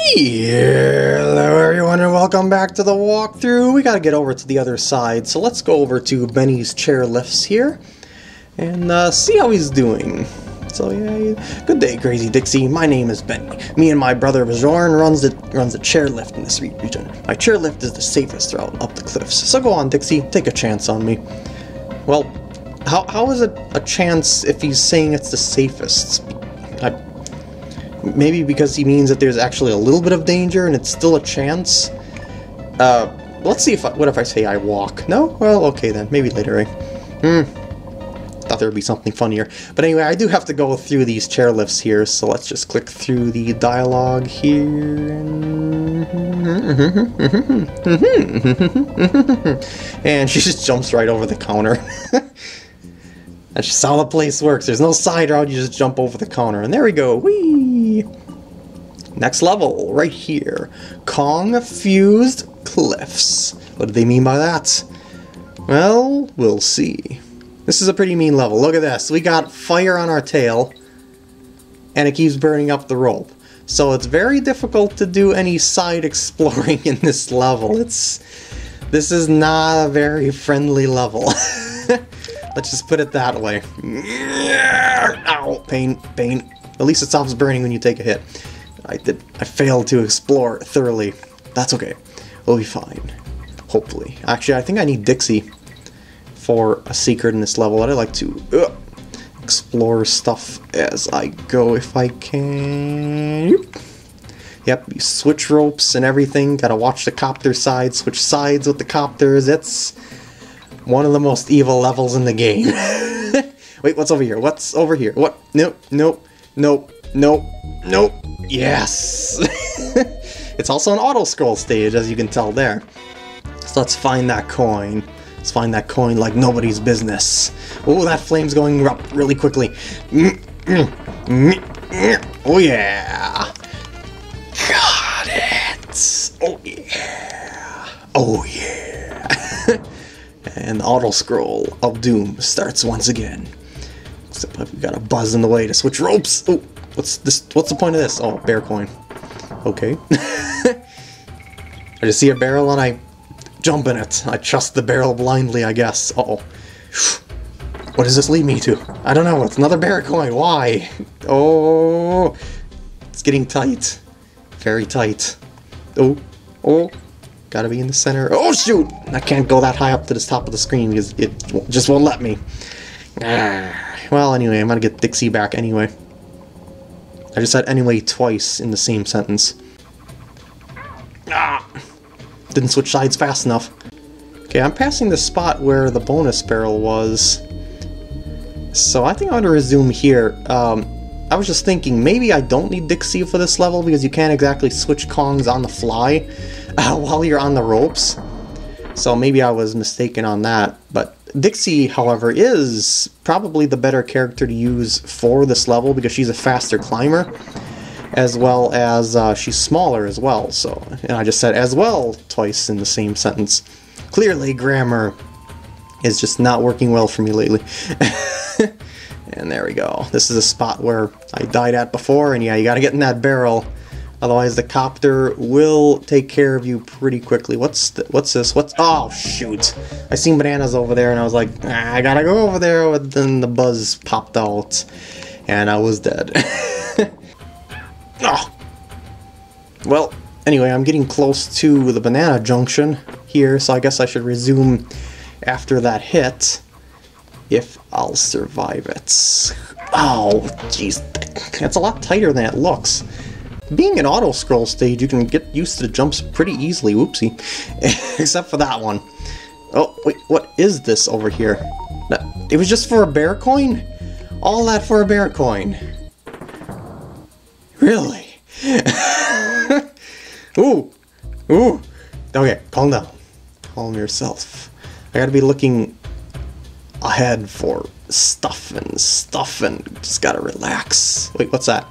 Hello everyone and welcome back to the walkthrough. We gotta get over to the other side, so let's go over to Benny's chair lifts here and uh, see how he's doing. So yeah, good day, Crazy Dixie. My name is Benny. Me and my brother Bjorn runs the runs the chairlift in this region. My chairlift is the safest route up the cliffs. So go on, Dixie, take a chance on me. Well, how, how is it a chance if he's saying it's the safest? I, maybe because he means that there's actually a little bit of danger and it's still a chance? Uh, let's see if I, what if I say I walk? No? Well, okay then. Maybe later, eh? Hmm. Thought there would be something funnier. But anyway, I do have to go through these chairlifts here, so let's just click through the dialogue here. And she just jumps right over the counter. That's just how the place works. There's no side route, you just jump over the counter. And there we go. Whee! Next level, right here. Kong Fused Cliffs. What do they mean by that? Well, we'll see. This is a pretty mean level. Look at this. We got fire on our tail, and it keeps burning up the rope. So it's very difficult to do any side exploring in this level. It's This is not a very friendly level. Let's just put it that way. Ow, pain, pain. At least it stops burning when you take a hit. I did. I failed to explore thoroughly. That's okay. We'll be fine. Hopefully. Actually, I think I need Dixie for a secret in this level. I'd like to uh, explore stuff as I go if I can. Yep, you switch ropes and everything. Gotta watch the copter side, switch sides with the copters. It's one of the most evil levels in the game. Wait, what's over here? What's over here? What? Nope, nope, nope, nope, nope. Yes! it's also an auto-scroll stage, as you can tell there. So let's find that coin. Let's find that coin like nobody's business. Oh, that flame's going up really quickly. Oh yeah! Got it! Oh yeah! Oh yeah! and the auto scroll of doom starts once again. Except I've got a buzz in the way to switch ropes. Oh, what's this? What's the point of this? Oh, bear coin. Okay. I just see a barrel and I jump in it. I trust the barrel blindly, I guess. Uh oh. What does this lead me to? I don't know. It's another bear coin. Why? Oh, it's getting tight. Very tight. Oh, oh. Gotta be in the center. Oh shoot! I can't go that high up to the top of the screen because it just won't let me. Well, anyway, I'm gonna get Dixie back anyway. I just said anyway twice in the same sentence. Ah! Didn't switch sides fast enough. Okay, I'm passing the spot where the bonus barrel was. So I think I'm gonna resume here. Um, I was just thinking, maybe I don't need Dixie for this level because you can't exactly switch Kongs on the fly uh, while you're on the ropes. So maybe I was mistaken on that. But Dixie, however, is probably the better character to use for this level because she's a faster climber, as well as uh, she's smaller as well. So, and I just said as well twice in the same sentence. Clearly, grammar is just not working well for me lately. and there we go. This is a spot where I died at before, and yeah, you gotta get in that barrel. Otherwise, the copter will take care of you pretty quickly. What's th what's this? What's oh shoot! I seen bananas over there, and I was like, ah, I gotta go over there. But then the buzz popped out, and I was dead. oh. Well, anyway, I'm getting close to the banana junction here, so I guess I should resume after that hit if I'll survive it. Oh, jeez. It's a lot tighter than it looks. Being an auto-scroll stage, you can get used to jumps pretty easily, whoopsie. Except for that one. Oh, wait, what is this over here? It was just for a bear coin? All that for a bear coin? Really? ooh, ooh. Okay, calm down. Calm yourself. I gotta be looking ahead for stuff and stuff and just gotta relax. Wait, what's that?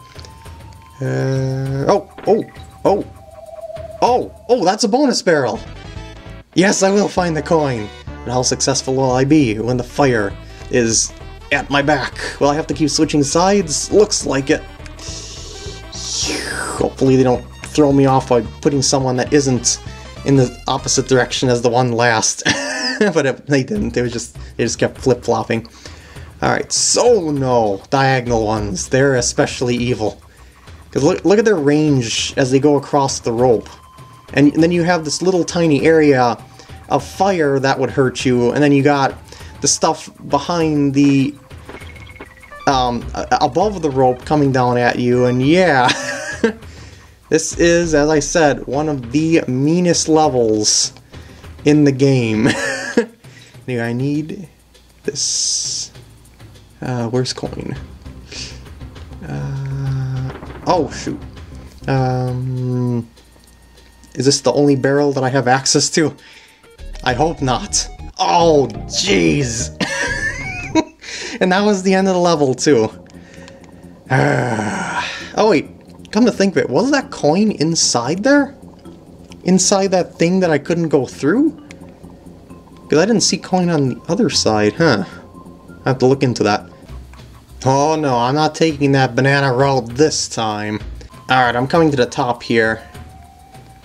Uh, oh, oh, oh, oh, oh, that's a bonus barrel! Yes, I will find the coin! But how successful will I be when the fire is at my back? Will I have to keep switching sides? Looks like it. Hopefully they don't throw me off by putting someone that isn't in the opposite direction as the one last. but they didn't. They was just they just kept flip flopping. All right, so no diagonal ones. They're especially evil. Cause look look at their range as they go across the rope, and, and then you have this little tiny area of fire that would hurt you, and then you got the stuff behind the um, above the rope coming down at you, and yeah. this is, as I said, one of the meanest levels in the game. anyway, I need this. Uh, where's coin? Oh, shoot. Um, is this the only barrel that I have access to? I hope not. Oh, jeez. and that was the end of the level, too. oh, wait. Come to think of it, was that coin inside there? Inside that thing that I couldn't go through? Because I didn't see coin on the other side, huh? I have to look into that. Oh no, I'm not taking that banana route this time. Alright, I'm coming to the top here.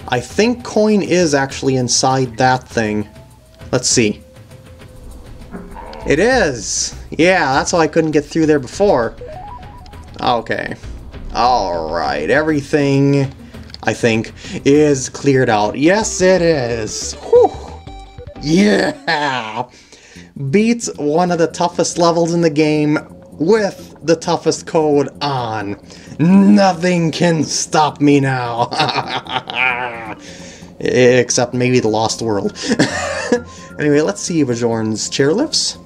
I think coin is actually inside that thing. Let's see. It is! Yeah, that's why I couldn't get through there before. Okay. Alright, everything, I think, is cleared out. Yes, it is! Whew. Yeah! Beats one of the toughest levels in the game with the toughest code on. Nothing can stop me now. Except maybe the Lost World. anyway, let's see Bjorn's chairlifts.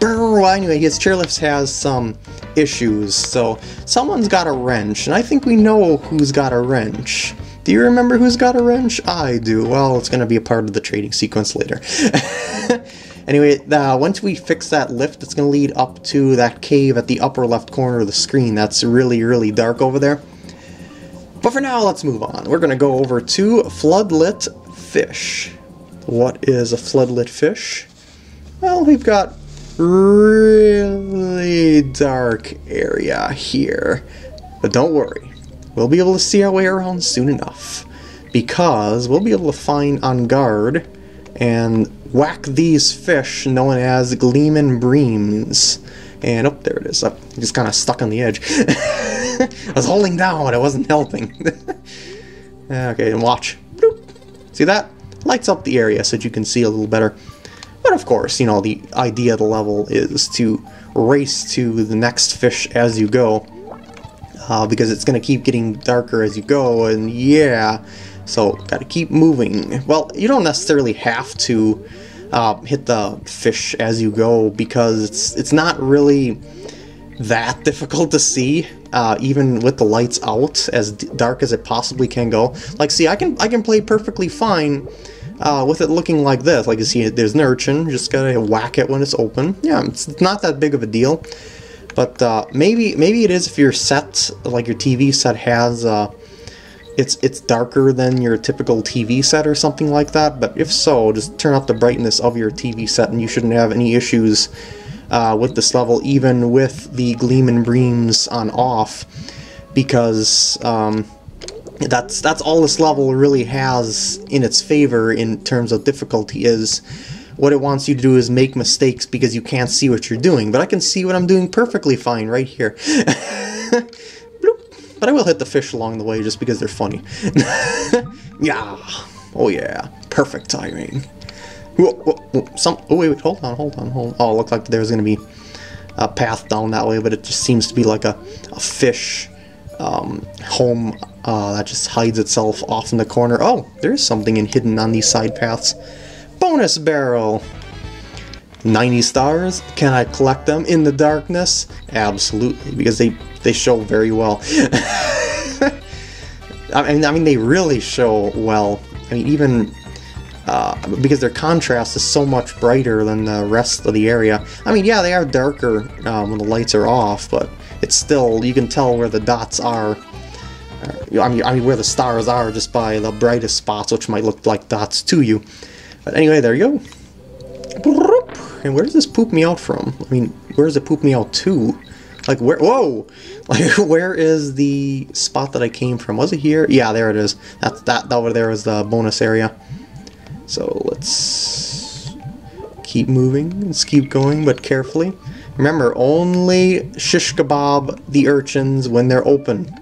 Well, anyway, his chairlifts has some issues, so someone's got a wrench, and I think we know who's got a wrench. Do you remember who's got a wrench? I do. Well, it's going to be a part of the trading sequence later. anyway, uh, once we fix that lift, it's going to lead up to that cave at the upper left corner of the screen. That's really, really dark over there. But for now, let's move on. We're going to go over to Floodlit Fish. What is a floodlit fish? Well, we've got really dark area here. But don't worry, we'll be able to see our way around soon enough. Because we'll be able to find Enguarde and whack these fish known as gleamin' breams. And, oh, there it is. Oh, just kind of stuck on the edge. I was holding down, but it wasn't helping. okay, and watch. Bloop. See that? lights up the area so that you can see a little better. But of course, you know, the idea of the level is to race to the next fish as you go. Uh, because it's going to keep getting darker as you go, and yeah, so gotta keep moving. Well, you don't necessarily have to uh, hit the fish as you go, because it's, it's not really that difficult to see, uh, even with the lights out, as dark as it possibly can go. Like, see, I can I can play perfectly fine uh, with it looking like this. Like you see, there's an urchin, just gotta whack it when it's open. Yeah, it's not that big of a deal. But uh, maybe maybe it is if your set, like your TV set has, uh, it's it's darker than your typical TV set or something like that. But if so, just turn up the brightness of your TV set and you shouldn't have any issues uh, with this level, even with the Gleamin' Breams on off, because um, that's that's all this level really has in its favor in terms of difficulty is what it wants you to do is make mistakes because you can't see what you're doing. But I can see what I'm doing perfectly fine right here. but I will hit the fish along the way just because they're funny. yeah. Oh yeah. Perfect timing. Whoa, whoa, whoa. Some. Oh wait, wait. Hold on. Hold on. Hold. On. Oh, it looked like there's gonna be a path down that way, but it just seems to be like a, a fish um, home uh, that just hides itself off in the corner. Oh, there's something in hidden on these side paths. Bonus barrel! 90 stars? Can I collect them in the darkness? Absolutely, because they, they show very well. I mean, I mean, they really show well. I mean, even uh, because their contrast is so much brighter than the rest of the area. I mean, yeah, they are darker um, when the lights are off, but it's still, you can tell where the dots are. Uh, I mean, I mean, where the stars are just by the brightest spots, which might look like dots to you. But anyway, there you go. And where does this poop me out from? I mean, where does it poop me out to? Like where? Whoa! Like where is the spot that I came from? Was it here? Yeah, there it is. That that over there is the bonus area. So let's keep moving. Let's keep going, but carefully. Remember, only shish kebab the urchins when they're open.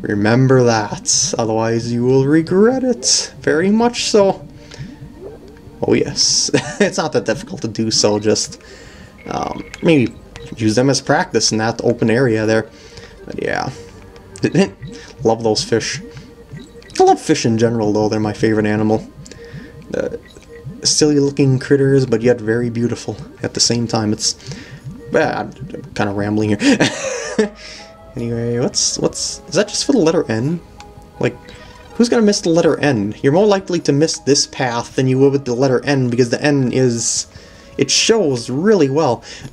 Remember that, otherwise you will regret it. Very much so. Oh yes, it's not that difficult to do so, just um, maybe use them as practice in that open area there. But yeah, love those fish. I love fish in general though, they're my favorite animal. Uh, silly looking critters, but yet very beautiful at the same time. It's, yeah, I'm kind of rambling here. anyway, what's, what's, is that just for the letter N? Like, who's gonna miss the letter N? You're more likely to miss this path than you would with the letter N because the N is, it shows really well.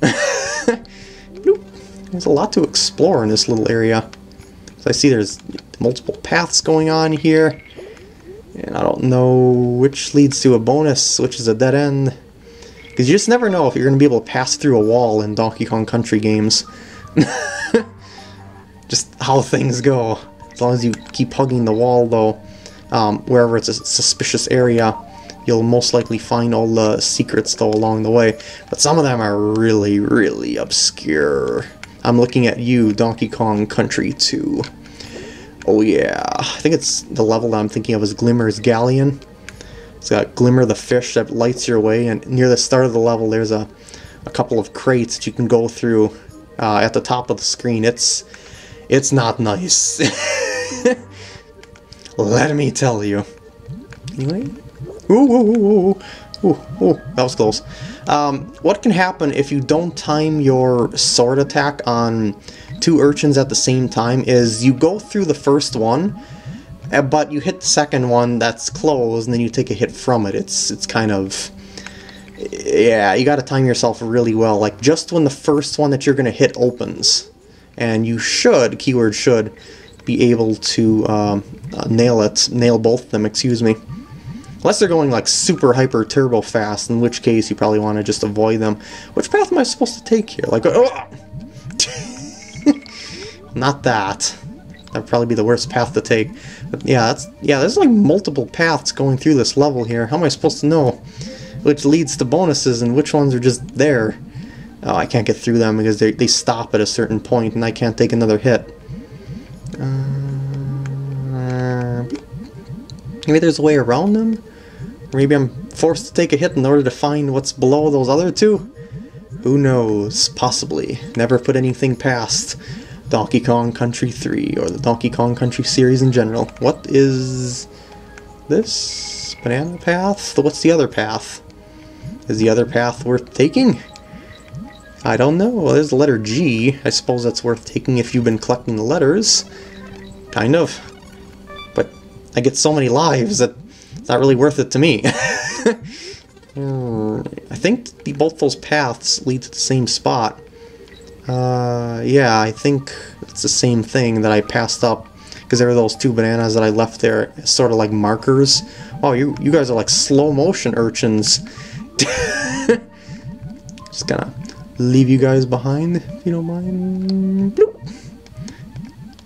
There's a lot to explore in this little area. So I see there's multiple paths going on here. And I don't know which leads to a bonus, which is a dead end. Because you just never know if you're going to be able to pass through a wall in Donkey Kong Country games. just how things go. As long as you keep hugging the wall, though, um, wherever it's a suspicious area, you'll most likely find all the secrets, though, along the way. But some of them are really, really obscure. I'm looking at you, Donkey Kong Country 2. Oh yeah, I think it's the level that I'm thinking of is Glimmer's Galleon. It's got Glimmer the fish that lights your way, and near the start of the level there's a, a couple of crates that you can go through uh, at the top of the screen. It's it's not nice. Let me tell you. Anyway, ooh, ooh, ooh, ooh, ooh, that was close. Um, what can happen if you don't time your sword attack on two urchins at the same time is you go through the first one, eh, but you hit the second one that's closed, and then you take a hit from it. It's it's kind of yeah, you got to time yourself really well. Like just when the first one that you're gonna hit opens, and you should keyword should be able to um, uh, nail it, nail both of them. Excuse me. Unless they're going like super hyper turbo fast, in which case you probably want to just avoid them. Which path am I supposed to take here? Like, oh! not that. That'd probably be the worst path to take. But yeah, that's yeah. There's like multiple paths going through this level here. How am I supposed to know which leads to bonuses and which ones are just there? Oh, I can't get through them because they they stop at a certain point and I can't take another hit. Uh, maybe there's a way around them. Maybe I'm forced to take a hit in order to find what's below those other two? Who knows? Possibly. Never put anything past Donkey Kong Country 3 or the Donkey Kong Country series in general. What is this? Banana path? What's the other path? Is the other path worth taking? I don't know. Well, there's the letter G. I suppose that's worth taking if you've been collecting the letters. Kind of. But I get so many lives that it's not really worth it to me. Hmm, I think the, both those paths lead to the same spot. Uh, yeah, I think it's the same thing that I passed up because there were those two bananas that I left there, sort of like markers. Oh, you you guys are like slow motion urchins. Just gonna leave you guys behind if you don't mind.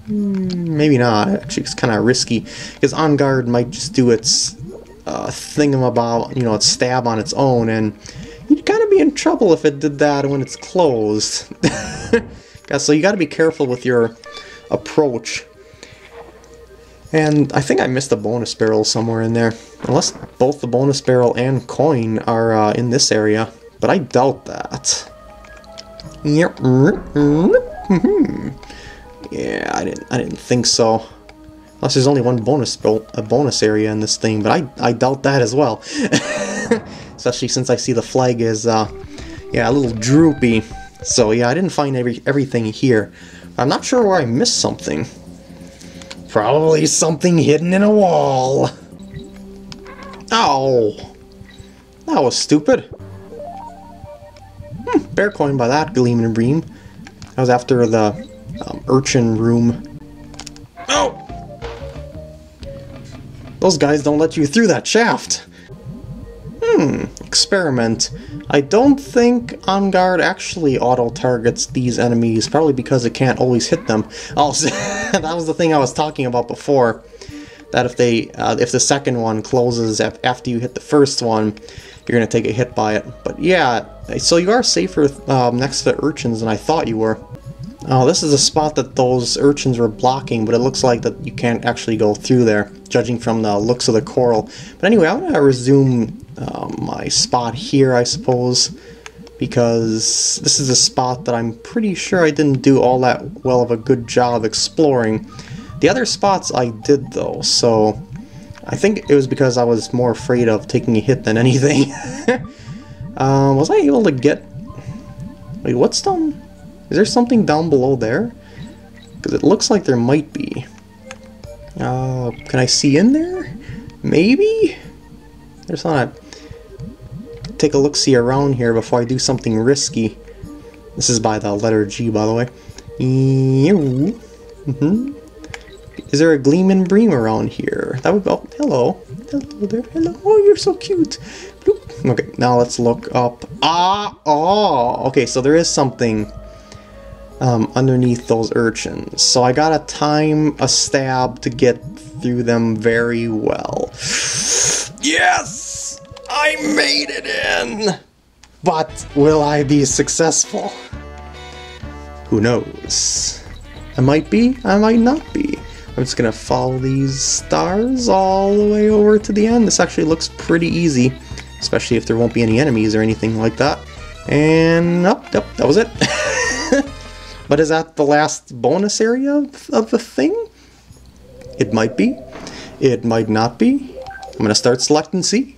Hmm, maybe not. Actually, it's kind of risky because Enguarde might just do its uh, thingamabob, you know, its stab on its own, and you'd kind of be in trouble if it did that when it's closed. so you got to be careful with your approach. And I think I missed a bonus barrel somewhere in there. Unless both the bonus barrel and coin are uh, in this area. But I doubt that. Yep. Yeah, I didn't I didn't think so. Unless there's only one bonus a bonus area in this thing, but I, I doubt that as well. Especially since I see the flag is, uh, yeah, a little droopy. So yeah, I didn't find every everything here. I'm not sure where I missed something. Probably something hidden in a wall. Oh, that was stupid. Hmm, bear coin by that gleaming bream. That was after the um, urchin room. Oh! Those guys don't let you through that shaft. Hmm, experiment. I don't think Enguarde actually auto-targets these enemies, probably because it can't always hit them. Also, that was the thing I was talking about before, that if they, uh, if the second one closes after you hit the first one, you're to take a hit by it. But yeah, so you are safer um, next to the urchins than I thought you were. Oh, this is a spot that those urchins were blocking, but it looks like that you can't actually go through there, judging from the looks of the coral. But anyway, I'm to resume um, my spot here, I suppose, because this is a spot that I'm pretty sure I didn't do all that well of a good job exploring. The other spots I did, though, so I think it was because I was more afraid of taking a hit than anything. um, was I able to get... Wait, what's down... Is there something down below there? Because it looks like there might be. Uh, can I see in there? Maybe? There's not a... Take a look-see around here before I do something risky. This is by the letter G, by the way. Mm -hmm. Is there a Gleamin' Bream around here? That would... Oh, hello. Hello there. Hello. Oh, you're so cute. Bloop. Okay, now let's look up. Ah! Oh! Okay, so there is something um, underneath those urchins. So I gotta time a stab to get through them very well. Yes! I made it in! But will I be successful? Who knows? I might be, I might not be. I'm just gonna follow these stars all the way over to the end. This actually looks pretty easy, especially if there won't be any enemies or anything like that. And, oh, yep, that was it. But is that the last bonus area of, the thing? It might be. It might not be. I'm to start selecting C.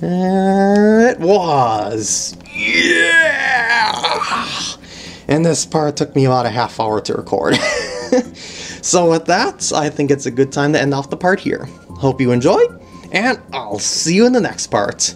it was. Yeah! And this part took me about a half hour to record. so with that, I think it's a good time to end off the part here. Hope you enjoyed, and I'll see you in the next part.